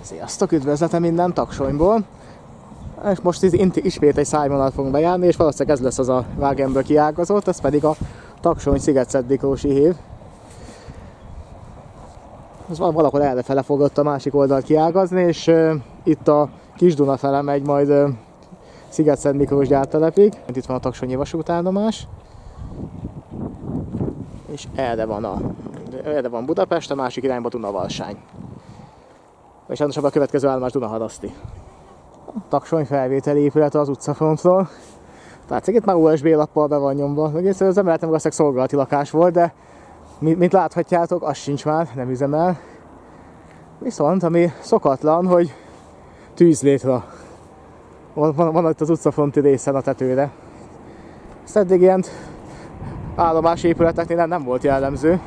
Sziasztok, üdvözletem minden taksonyból! És most ismét egy szájvonalat fogunk bejárni, és valószínűleg ez lesz az a Wagenből kiágazott, ez pedig a Taksony sziget Miklósi hív. Ez valahol errefele fogott a másik oldal kiágazni, és uh, itt a Kis Duna fele megy majd uh, sziget Miklós gyártelepig. Itt van a Taksonyi vasútállomás. És erre van, a, erre van Budapest, a másik irányba Dunavalsány vagy sajnos a következő állomás Dunaharaszti. Taksony felvételi épület az utcafrontról. Tehát itt már USB lappal be van nyomva. Egészen az emeletem valószínűleg szolgálati lakás volt, de mint láthatjátok, az sincs már, nem üzemel. Viszont, ami szokatlan, hogy tűzlétra van, van, van itt az utcafronti részen a tetőre. Ezt eddig ilyen állomás épületeknél nem, nem volt jellemző.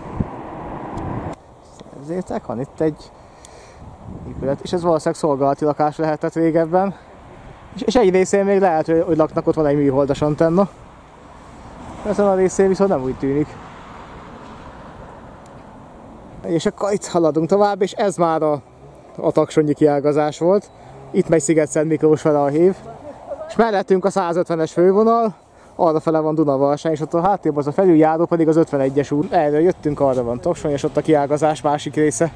Szerzétek, van itt egy épület, és ez valószínűleg szolgálati lakás lehetett régebben. És, és egy részén még lehet, hogy, laknak ott van egy műholdas antenna. Ezen a részén viszont nem úgy tűnik. És akkor itt haladunk tovább, és ez már a, a taksonyi kiágazás volt. Itt megy Sziget-Szent Miklós fele a hív. És mellettünk a 150-es fővonal, arra fele van Dunavalsány, és ott a háttérben az a felüljáró pedig az 51-es út. Erről jöttünk, arra van Taksony, és ott a kiágazás másik része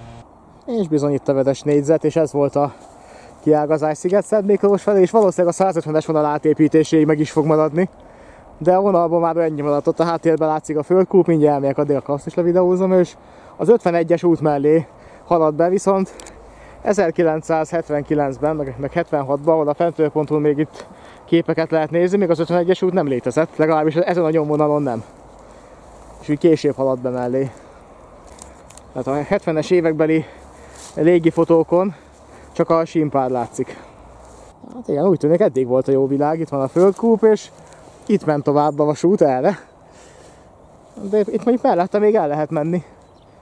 és bizony itt a vedes négyzet, és ez volt a kiágazás Sziget Miklós felé, és valószínűleg a 150-es vonal átépítéséig meg is fog maradni. De a vonalban már ennyi maradt, ott a háttérben látszik a földkúp, mindjárt elmegyek addig a azt is levideózom, és az 51-es út mellé halad be, viszont 1979-ben, meg, meg 76-ban, ahol a fentőpontról még itt képeket lehet nézni, még az 51-es út nem létezett, legalábbis ezen a nyomvonalon nem. És úgy később halad be mellé. Tehát a 70-es évekbeli légi fotókon csak a simpár látszik. Hát igen, úgy tűnik eddig volt a jó világ, itt van a földkúp, és itt ment tovább a vasút erre. De itt mondjuk mellette még el lehet menni.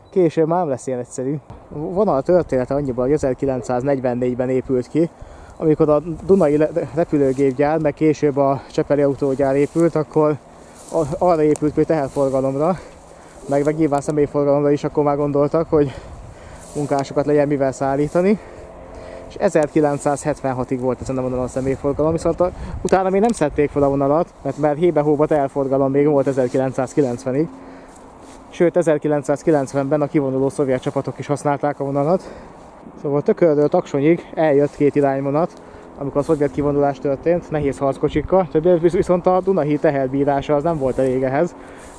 Később már nem lesz ilyen egyszerű. Van a története annyiban, hogy 1944-ben épült ki, amikor a Dunai repülőgépgyár, meg később a Csepeli autógyár épült, akkor arra épült, hogy teherforgalomra, meg, meg nyilván személyforgalomra is akkor már gondoltak, hogy munkásokat legyen mivel szállítani. És 1976-ig volt ezen a vonalon a személyforgalom, viszont a, utána még nem szedték fel a vonalat, mert, mert hébe-hóba elforgalom még volt 1990-ig. Sőt, 1990-ben a kivonuló szovjet csapatok is használták a vonalat. Szóval tökörről Taksonyig eljött két irányvonat, amikor a szovjet kivonulás történt, nehéz harckocsikkal, viszont a Dunahi teherbírása az nem volt elég ehhez.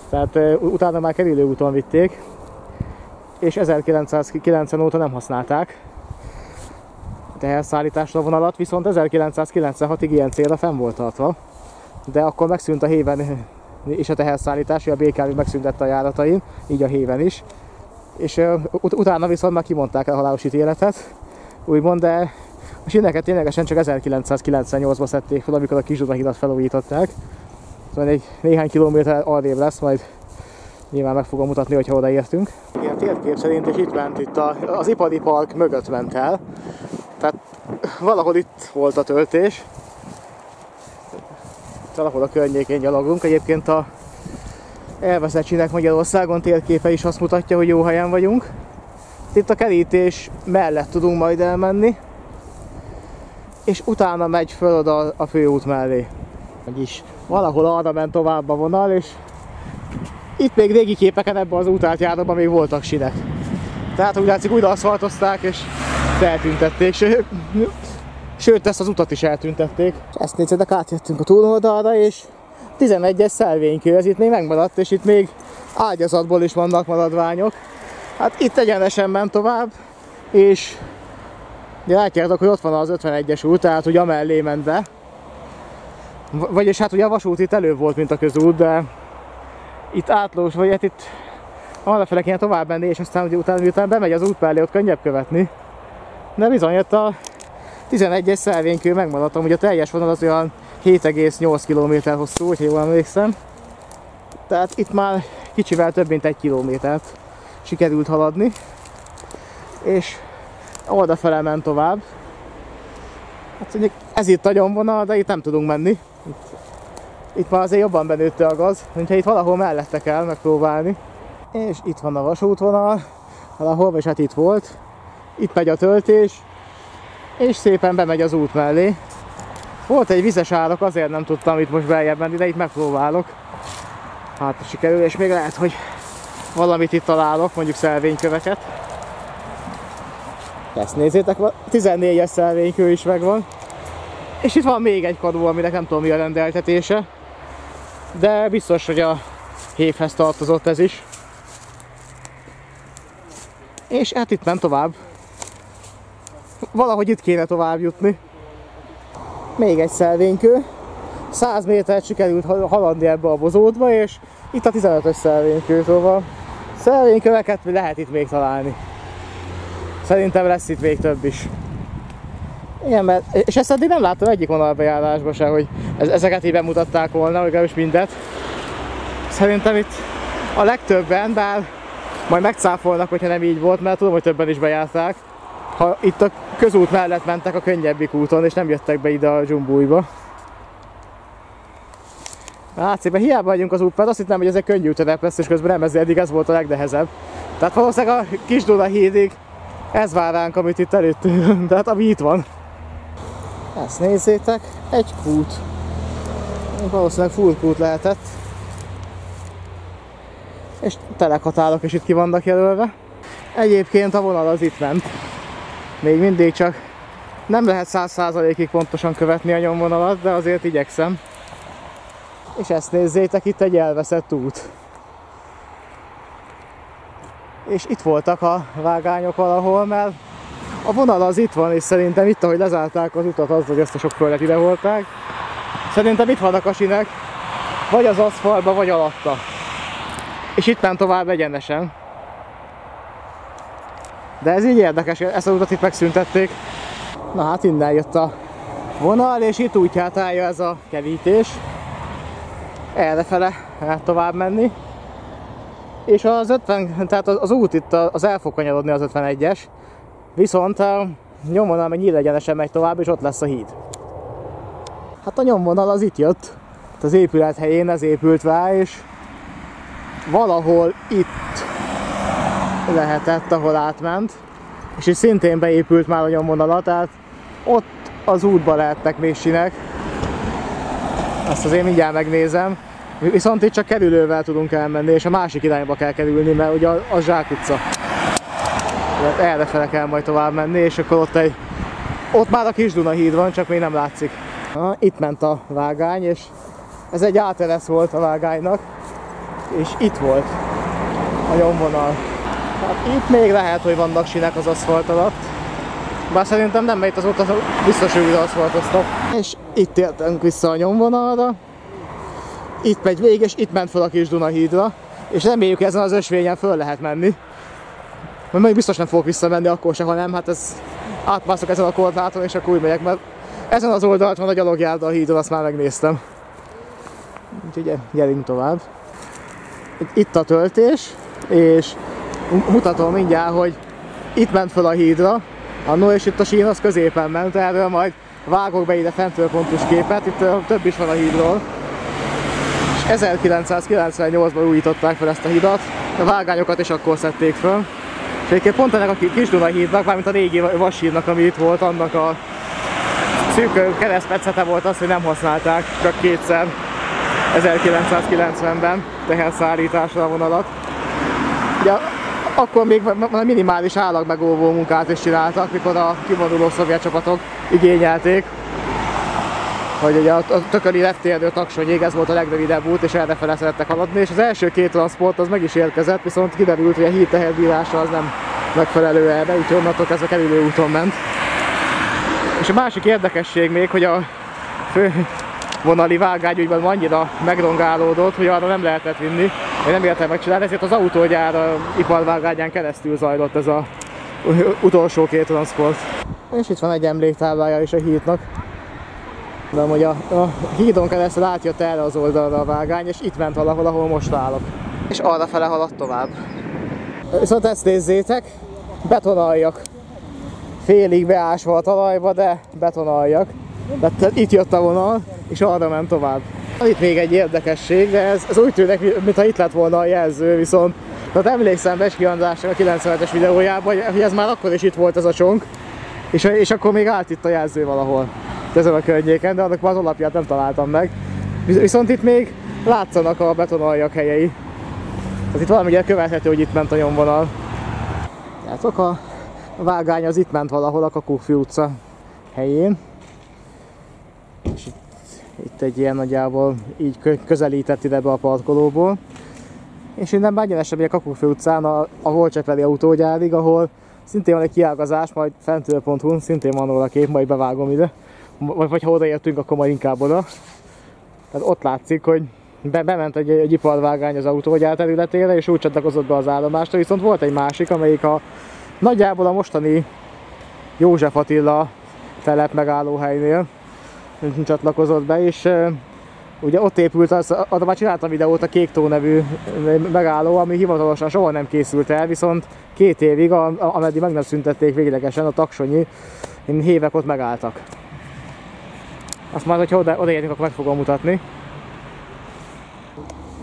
Tehát utána már kerülő úton vitték, és 1990 óta nem használták teherszállításra vonalat, viszont 1996-ig ilyen célra fenn volt tartva. De akkor megszűnt a héven és a teherszállítás, a BKV megszüntette a járatain, így a héven is. És ut- utána viszont már kimondták el a halálos ítéletet, úgymond, de a sineket ténylegesen csak 1998-ban szedték fel, amikor a Kisduna hidat felújították. Szóval egy néhány kilométer arrébb lesz, majd Nyilván meg fogom mutatni, hogy hol értünk. Ilyen térkép szerint is itt ment, itt a, az ipari park mögött ment el. Tehát valahol itt volt a töltés. Valahol a környékén gyalogunk. Egyébként a elvezettsinek Magyarországon térképe is azt mutatja, hogy jó helyen vagyunk. Itt a kerítés mellett tudunk majd elmenni, és utána megy föl oda a főút mellé. Vagyis valahol arra ment tovább a vonal, és itt még régi képeken ebben az útátjáróban még voltak sinek. Tehát úgy látszik újra aszfaltozták és eltüntették. Sőt, ezt az utat is eltüntették. Ezt nézzetek, átjöttünk a túloldalra, és 11-es szelvénykő, ez itt még megmaradt, és itt még ágyazatból is vannak maradványok. Hát itt egyenesen ment tovább, és látjátok, hogy ott van az 51-es út, tehát hogy amellé ment be. Vagyis hát ugye a vasút itt előbb volt, mint a közút, de itt átlós, vagy hát itt arrafele kéne tovább menni, és aztán ugye utána, miután bemegy az út mellé, ott könnyebb követni. De bizony, ott a 11-es szelvénykő megmaradt, hogy a teljes vonal az olyan 7,8 km hosszú, hogyha jól emlékszem. Tehát itt már kicsivel több mint egy kilométert sikerült haladni. És oldafele ment tovább. Hát mondjuk ez itt a nyomvonal, de itt nem tudunk menni. Itt itt már azért jobban benőtte a gaz, mintha itt valahol mellette kell megpróbálni. És itt van a vasútvonal, valahol, vagy hát itt volt. Itt megy a töltés, és szépen bemegy az út mellé. Volt egy vizes árok, azért nem tudtam itt most beljebb menni, de itt megpróbálok. Hát sikerül, és még lehet, hogy valamit itt találok, mondjuk szelvényköveket. Ezt nézzétek, 14-es szelvénykő is megvan. És itt van még egy kadó, aminek nem tudom mi a rendeltetése. De biztos, hogy a hévhez tartozott ez is. És hát itt nem tovább. Valahogy itt kéne tovább jutni. Még egy szelvénykő. 100 métert sikerült haladni ebbe a bozótba, és itt a 15-ös szelvénykő, szóval szelvényköveket lehet itt még találni. Szerintem lesz itt még több is. Igen, mert, és ezt eddig nem láttam egyik vonalbejárásban se, hogy ezeket így bemutatták volna, vagy legalábbis mindet. Szerintem itt a legtöbben, bár majd megcáfolnak, hogyha nem így volt, mert tudom, hogy többen is bejárták. Ha itt a közút mellett mentek a könnyebbik úton, és nem jöttek be ide a dzsumbújba. Hát szépen hiába vagyunk az út, mert azt hittem, hogy ez egy könnyű terep lesz, és közben nem, ez eddig ez volt a legnehezebb. Tehát valószínűleg a Kis Duna hídig ez vár ránk, amit itt előttünk, tehát ami itt van. Ezt nézzétek, egy kút. Valószínűleg full kút lehetett. És telekhatárok is itt ki vannak jelölve. Egyébként a vonal az itt ment. Még mindig csak nem lehet 100%-ig pontosan követni a nyomvonalat, de azért igyekszem. És ezt nézzétek, itt egy elveszett út. És itt voltak a vágányok valahol, mert a vonal az itt van, és szerintem itt, ahogy lezárták az utat, az, hogy ezt a sok földet ide volták. Szerintem itt vannak a sinek, vagy az aszfaltba, vagy alatta. És itt ment tovább egyenesen. De ez így érdekes, ezt az utat itt megszüntették. Na hát innen jött a vonal, és itt útját állja ez a kevítés. Errefele lehet tovább menni. És az 50, tehát az út itt az el fog kanyarodni az 51-es, viszont a nyomvonal meg nyílegyenesen megy tovább, és ott lesz a híd. Hát a nyomvonal az itt jött, az épület helyén ez épült rá, és valahol itt lehetett, ahol átment, és itt szintén beépült már a nyomvonala, tehát ott az útba lehettek még sinek. Azt azért mindjárt megnézem. Viszont itt csak kerülővel tudunk elmenni, és a másik irányba kell kerülni, mert ugye az zsákutca. Tehát errefele kell majd tovább menni, és akkor ott egy... Ott már a kis Duna híd van, csak még nem látszik. Na, itt ment a vágány, és ez egy áteresz volt a vágánynak, és itt volt a nyomvonal. Hát itt még lehet, hogy vannak sinek az aszfalt alatt. Bár szerintem nem megy az ott, biztos, hogy aszfaltoztak. És itt értünk vissza a nyomvonalra, itt megy végig, és itt ment fel a kis Dunahídra, és reméljük ezen az ösvényen föl lehet menni. Mert még biztos nem fogok visszamenni akkor se, ha nem, hát ez átmászok ezen a korláton, és akkor úgy megyek, mert ezen az oldalt van a gyalogjárda a hídon, azt már megnéztem. Úgyhogy gyerünk tovább. Itt a töltés, és mutatom mindjárt, hogy itt ment fel a hídra, annó, és itt a sín az középen ment, erről majd vágok be ide fentről pontos képet, itt több is van a hídról. 1998-ban újították fel ezt a hidat, a vágányokat is akkor szedték föl. Egyébként pont ennek a kis Duna hídnak, mármint a régi vashídnak, ami itt volt, annak a szűk keresztmetszete volt az, hogy nem használták csak kétszer 1990-ben teherszállításra a vonalat. Ugye akkor még minimális állagmegóvó munkát is csináltak, mikor a kivonuló szovjet csapatok igényelték, hogy ugye a tököli reptérdő taksonyék, ez volt a legrövidebb út, és erre fele szerettek haladni, és az első két transport az meg is érkezett, viszont kiderült, hogy a híd teherbírása az nem megfelelő erre, úgyhogy onnantól a kerülő úton ment. És a másik érdekesség még, hogy a fő vonali vágányúgyban annyira megrongálódott, hogy arra nem lehetett vinni, vagy nem értem megcsinálni, ezért az autógyár iparvágányán keresztül zajlott ez a utolsó két transport. És itt van egy emléktáblája is a hídnak. De amúgy a, a hídon keresztül átjött erre az oldalra a vágány, és itt ment valahol, ahol most állok. És arra fele haladt tovább. Viszont ezt nézzétek, betonaljak. Félig beásva a talajba, de betonaljak. Tehát itt jött a vonal, és arra ment tovább. Itt még egy érdekesség, de ez, ez úgy tűnik, mintha itt lett volna a jelző, viszont tehát emlékszem Beski Andrásnak a 97-es videójában, hogy ez már akkor is itt volt ez a csonk, És, és akkor még állt itt a jelző valahol ezen a környéken, de annak az alapját nem találtam meg. Viszont itt még látszanak a betonaljak helyei. Tehát itt valamilyen követhető, hogy itt ment a nyomvonal. Látok, a vágány az itt ment valahol a Kakukfi utca helyén. És itt, itt egy ilyen nagyjából így közelített ide be a parkolóból. És innen már egyenesen a Kakukfi utcán a, a Holcsepeli autógyárig, ahol szintén van egy kiágazás, majd fentől.hu, szintén van róla kép, majd bevágom ide. Vagy, vagy ha odaértünk, akkor majd inkább oda. Tehát ott látszik, hogy be, bement egy, egy iparvágány az autógyár területére, és úgy csatlakozott be az állomásra, viszont volt egy másik, amelyik a nagyjából a mostani József Attila telep megállóhelynél csatlakozott be, és ugye ott épült, az, arra már csináltam videót, a Kék Tó nevű megálló, ami hivatalosan soha nem készült el, viszont két évig, ameddig meg nem szüntették véglegesen a taksonyi hévek ott megálltak. Azt már, hogyha oda, odaérünk, akkor meg fogom mutatni.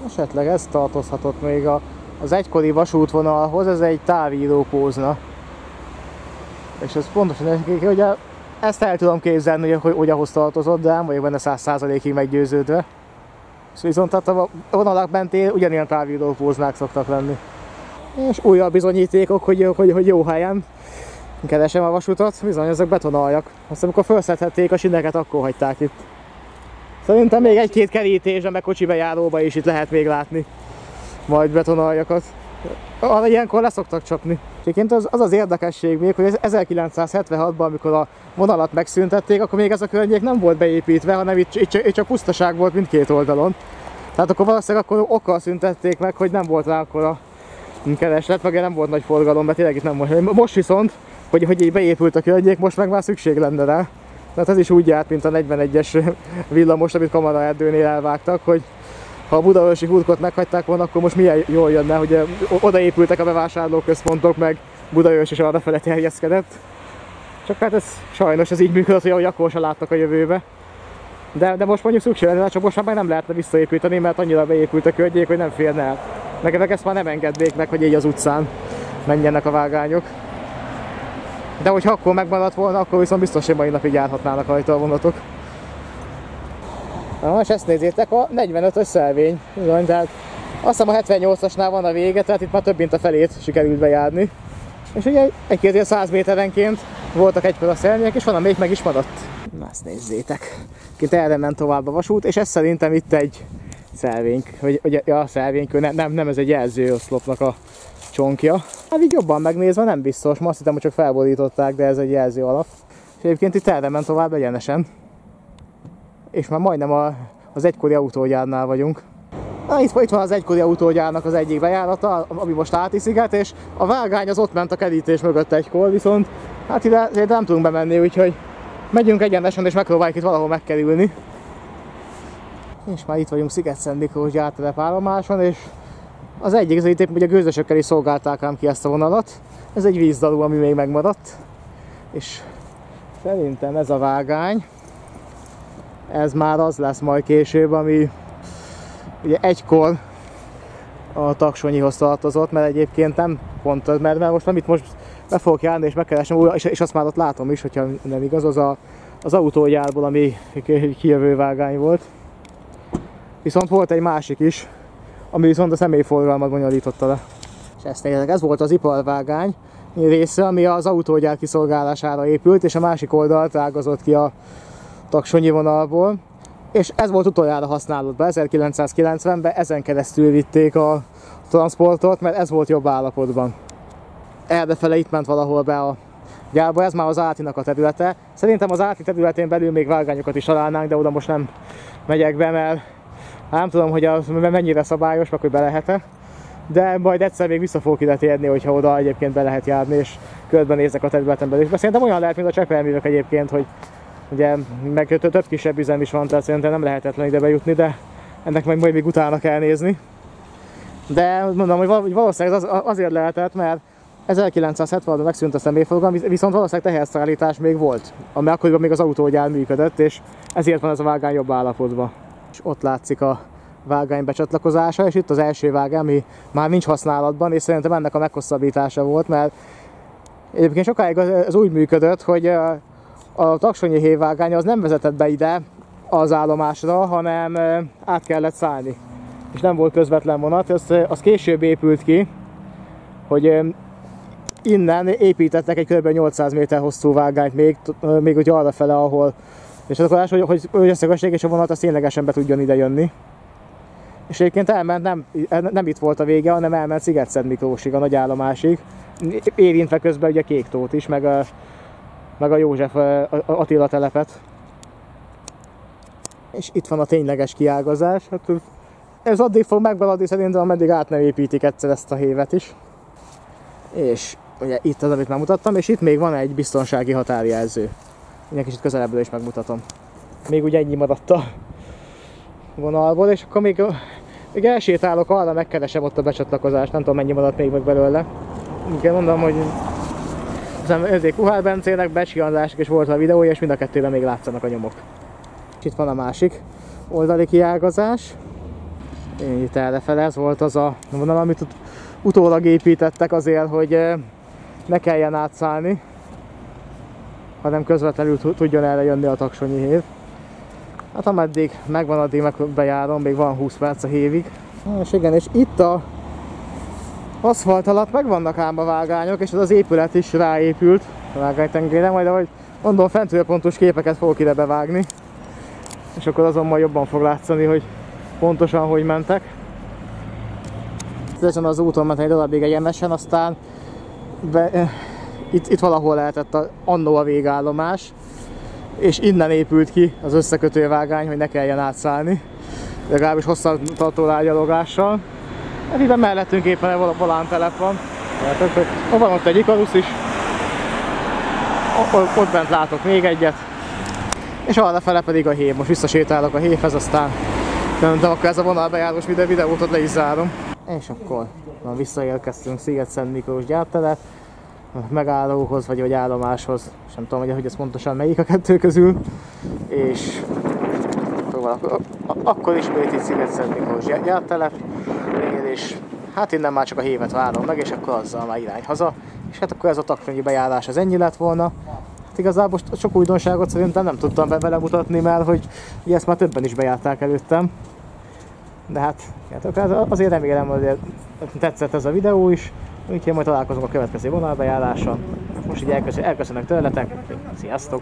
Esetleg ez tartozhatott még a, az egykori vasútvonalhoz, ez egy távíró pózna. És ez pontosan, hogy ezt el tudom képzelni, hogy, hogy ahhoz tartozott, de nem vagyok benne száz százalékig meggyőződve. És viszont a vonalak mentén ugyanilyen távíró póznák szoktak lenni. És újabb bizonyítékok, hogy, hogy, hogy jó helyen keresem a vasutat, bizony ezek betonaljak. Azt amikor felszedhették a sineket, akkor hagyták itt. Szerintem még egy-két kerítés, meg kocsi bejáróba is itt lehet még látni majd betonaljakat. Arra ilyenkor leszoktak csapni. Egyébként az, az az érdekesség még, hogy 1976-ban, amikor a vonalat megszüntették, akkor még ez a környék nem volt beépítve, hanem itt, itt, itt csak pusztaság volt mindkét oldalon. Tehát akkor valószínűleg akkor okkal szüntették meg, hogy nem volt rá akkor a kereslet, meg nem volt nagy forgalom, mert tényleg itt nem volt. Most viszont, hogy, hogy beépült a környék, most meg már szükség lenne rá. Tehát ez is úgy járt, mint a 41-es villamos, amit Kamara erdőnél elvágtak, hogy ha a budaörsi hurkot meghagyták volna, akkor most milyen jól jönne, hogy odaépültek a bevásárlóközpontok, meg Budaörs is arra fele terjeszkedett. Csak hát ez sajnos ez így működött, hogy akkor sem láttak a jövőbe. De, de most mondjuk szükség lenne, csak most már nem lehetne visszaépíteni, mert annyira beépült a környék, hogy nem férne el. Meg ezt már nem engednék meg, hogy így az utcán menjenek a vágányok. De hogyha akkor megmaradt volna, akkor viszont biztos, hogy mai napig járhatnának rajta a vonatok. Na most ezt nézzétek, a 45-ös szelvény. Bizony, tehát azt hiszem a 78-asnál van a vége, tehát itt már több mint a felét sikerült bejárni. És ugye egy-két ilyen 100 méterenként voltak egykor a szelvények, és van, amelyik meg is maradt. Na ezt nézzétek. Kint erre ment tovább a vasút, és ez szerintem itt egy szelvény, vagy, vagy ja, szelvénykő, nem, nem, nem ez egy jelzőoszlopnak a csonkja. Hát így jobban megnézve nem biztos, ma azt hittem, hogy csak felborították, de ez egy jelző alap. És egyébként itt erre ment tovább egyenesen és már majdnem a, az egykori autógyárnál vagyunk. Na, itt, itt van az egykori autógyárnak az egyik bejárata, ami most átisziget, és a vágány az ott ment a kerítés mögött egykor, viszont hát ide, ide nem tudunk bemenni, úgyhogy megyünk egyenesen és megpróbáljuk itt valahol megkerülni. És már itt vagyunk Sziget-Szentmiklós gyártelepállomáson, és az egyik, az itt ugye gőzösökkel is szolgálták ám ki ezt a vonalat. Ez egy vízdalú, ami még megmaradt. És szerintem ez a vágány ez már az lesz majd később, ami ugye egykor a taksonyihoz tartozott, mert egyébként nem pont az, mert, mert most amit most be fogok járni és megkeresem újra, és, és azt már ott látom is, hogyha nem igaz, az a, az autógyárból, ami kijövő vágány volt. Viszont volt egy másik is, ami viszont a személyforgalmat bonyolította le. És ezt nézzek, ez volt az iparvágány része, ami az autógyár kiszolgálására épült, és a másik oldalt ágazott ki a taksonyi vonalból, és ez volt utoljára használatban, 1990-ben ezen keresztül vitték a transportot, mert ez volt jobb állapotban. Erdefele itt ment valahol be a gyárba, ez már az Átinak a területe. Szerintem az Áti területén belül még vágányokat is találnánk, de oda most nem megyek be, mert nem tudom, hogy az mennyire szabályos, meg hogy be lehet-e. De majd egyszer még vissza fogok ide térni, hogyha oda egyébként be lehet járni, és körbenézek a területen belül. De szerintem olyan lehet, mint a cseppelművek egyébként, hogy Ugye meg több kisebb üzem is van, tehát szerintem nem lehetetlen ide bejutni, de ennek majd, majd még utána kell nézni. De mondom, hogy valószínűleg az, azért lehetett, mert 1970-ben megszűnt a személyforgalom, viszont valószínűleg teherszállítás még volt, ami akkoriban még az autógyár működött, és ezért van ez a vágány jobb állapotban. És ott látszik a vágány becsatlakozása, és itt az első vágány, ami már nincs használatban, és szerintem ennek a meghosszabbítása volt, mert Egyébként sokáig az, úgy működött, hogy a, taksonyi hévágány az nem vezetett be ide az állomásra, hanem át kellett szállni. És nem volt közvetlen vonat, az, az később épült ki, hogy innen építettek egy kb. 800 méter hosszú vágányt még, még úgy arra fele, ahol és akkor hogy, hogy, hogy összekössék és a vonat az ténylegesen be tudjon ide jönni. És egyébként elment, nem, nem itt volt a vége, hanem elment Sziget-Szent Miklósig, a nagyállomásig, érintve közben ugye Kéktót is, meg a, meg a József Attila telepet. És itt van a tényleges kiágazás. Hát ez addig fog megbaladni szerintem, ameddig át nem építik egyszer ezt a hévet is. És ugye itt az, amit már mutattam, és itt még van egy biztonsági határjelző. Egy kicsit közelebbről is megmutatom. Még ugye ennyi maradt a vonalból, és akkor még, még elsétálok arra, megkeresem ott a becsatlakozást, nem tudom mennyi maradt még meg belőle. Igen, mondom, hogy ezért Kuhár Bencének becsianzások és volt a videója, és mind a kettőre még látszanak a nyomok. És itt van a másik oldali kiágazás. Én itt errefele, ez volt az a vonal, amit utólag építettek azért, hogy eh, ne kelljen átszállni, hanem közvetlenül tudjon erre jönni a taksonyi hév. Hát ameddig megvan, addig meg bejárom, még van 20 perc a hévig. És igen, és itt a aszfalt alatt megvannak ám a vágányok, és ez az épület is ráépült a vágánytengére, majd ahogy mondom, fentről pontos képeket fogok ide bevágni. És akkor azon majd jobban fog látszani, hogy pontosan hogy mentek. Ezen az úton ment egy darabig egyenesen, aztán be, itt, itt valahol lehetett a, annó a végállomás, és innen épült ki az összekötővágány, hogy ne kelljen átszállni, legalábbis hosszantartó lágyalogással. Hát ide mellettünk éppen egy volán telep van. Látok, hogy van ott egy ikarusz is. Ott bent látok még egyet. És arra fele pedig a hév. Most visszasétálok a hévhez, aztán nem tudom, akkor ez a vonalbejárós videót ott le is zárom. És akkor na, visszaérkeztünk Sziget-Szent Miklós gyártelep megállóhoz, vagy, vagy állomáshoz, sem tudom, hogy, hogy ez pontosan melyik a kettő közül, és szóval akkor ismét itt Sziget-Szent Miklós gyártelep, és hát innen már csak a hévet várom meg, és akkor azzal már irány haza, és hát akkor ez a takrányi bejárás az ennyi lett volna. Hát igazából sok újdonságot szerintem nem tudtam vele mutatni, mert hogy ezt már többen is bejárták előttem. De hát, hát azért remélem, hogy tetszett ez a videó is. Úgyhogy majd találkozunk a következő vonalbejáráson. Most így elköszönök tőletek. Sziasztok!